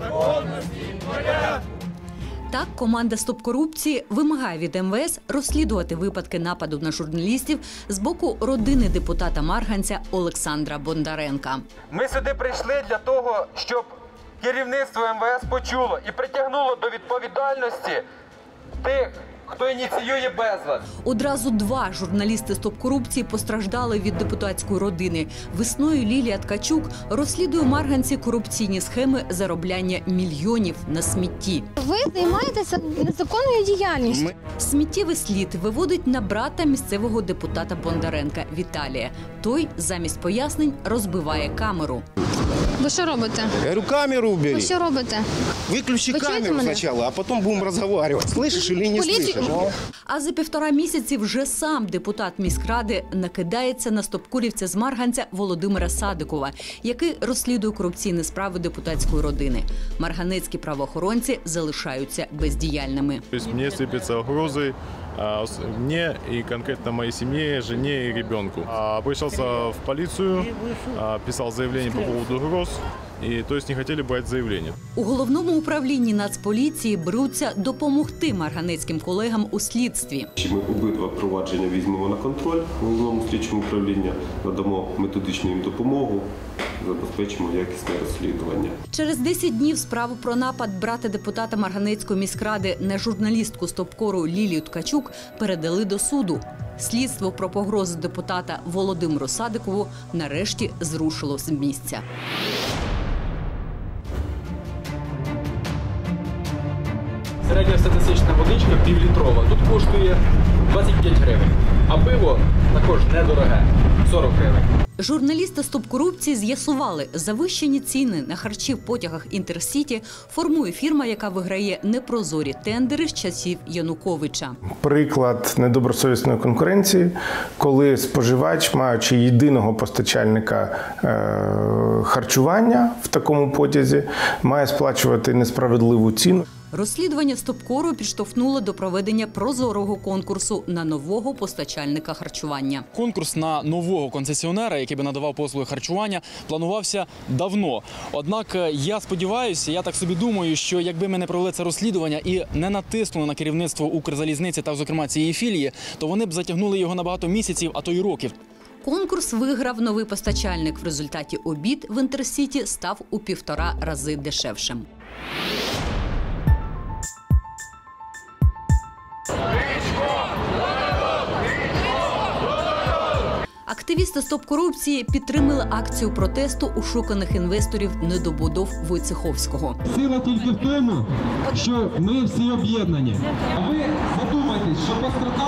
законності і. Так, команда Стоп корупції вимагає від МВС розслідувати випадки нападу на журналістів з боку родини депутата Марганця Олександра Бондаренка. Ми сюди прийшли для того, щоб керівництво МВС почуло і притягнуло до відповідальності тих хто ініціює безлад. Одразу два журналісти Стоп корупції постраждали від депутатської родини. Весною Лілія Ткачук розслідує в Марганці корупційні схеми заробляння мільйонів на смітті. Ви займаєтеся незаконною діяльністю. Сміттєвий слід виводить на брата місцевого депутата Бондаренка Віталія. Той замість пояснень розбиває камеру. Ви що робите? Я говорю, камеру убери. Ви що робите? Выключи Вы чуете камеру меня? сначала, а потом будем разговаривать. Слышишь или не Полицию- слышишь? А за півтора місяці вже сам депутат міськради накидається на стопкурівця з Марганця Володимира Садикова, який розслідує корупційні справи депутатської родини. Марганецькі правоохоронці залишаються бездіяльними. То есть мне сыпятся угрозы а, с- мне и конкретно моей семье, жене и ребенку. Обращался в полицию, писал заявление по поводу угроз, и то есть не хотели брать заявление. У головному управлінні Нацполіції беруться допомогти марганецьким колегам у слідстві. Ми обидва провадження візьмемо на контроль у головному слідчому управління, надамо методичну їм допомогу, забезпечимо якісне розслідування. Через 10 днів справу про напад брата депутата Марганецької міськради на журналістку стопкору Лілію Ткачук передали до суду. Слідство про погрози депутата Володимиру Садикову нарешті зрушило з місця. Середньостатистична водичка півлітрова. Тут коштує 25 гривень. А пиво також недороге 40 гривень. Журналісти стоп корупції з'ясували, завищені ціни на харчі в потягах Інтерсіті формує фірма, яка виграє непрозорі тендери з часів Януковича. Приклад недобросовісної конкуренції, коли споживач, маючи єдиного постачальника е, харчування в такому потязі, має сплачувати несправедливу ціну. Розслідування стопкору підштовхнуло до проведення прозорого конкурсу на нового постачальника харчування. Конкурс на нового концесіонера, який би надавав послуги харчування, планувався давно. Однак е, я сподіваюся, я так собі думаю, що якби ми не провели це розслідування і не натиснули на керівництво Укрзалізниці та, зокрема, цієї філії, то вони б затягнули його на багато місяців, а то й років. Конкурс виграв новий постачальник. В результаті обід в Інтерсіті став у півтора рази дешевшим. Активісти стоп корупції підтримали акцію протесту ушуканих інвесторів недобудов Войцеховського. Сила тільки в тому, що ми всі об'єднані. А ви задумайтесь, що пострадало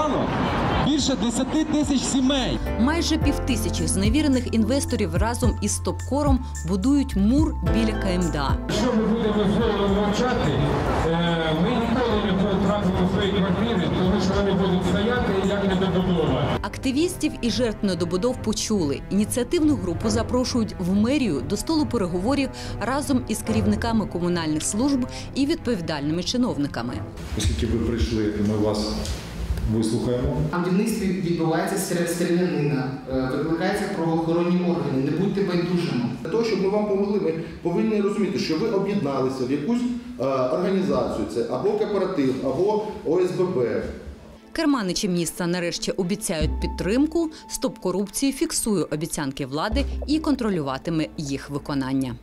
більше 10 тисяч сімей. Майже півтисячі зневірених інвесторів разом із стопкором будують мур біля КМДА. Якщо ми будемо знову мовчати, е, ми ніколи не потрапимо в свої квартири, тому що вони будуть стояти як недобудова. Активістів і жертв недобудов почули. Ініціативну групу запрошують в мерію до столу переговорів разом із керівниками комунальних служб і відповідальними чиновниками. Оскільки ви прийшли, ми вас вислухаємо. На будівництві відбувається стрі- стрілянина, е, викликаються правоохоронні органи. Не будьте байдужими. Для того, щоб ми вам помогли, ми повинні розуміти, що ви об'єдналися в якусь е, організацію, це або кооператив, або ОСББ. Керманичі міста нарешті обіцяють підтримку. Стоп корупції фіксує обіцянки влади і контролюватиме їх виконання.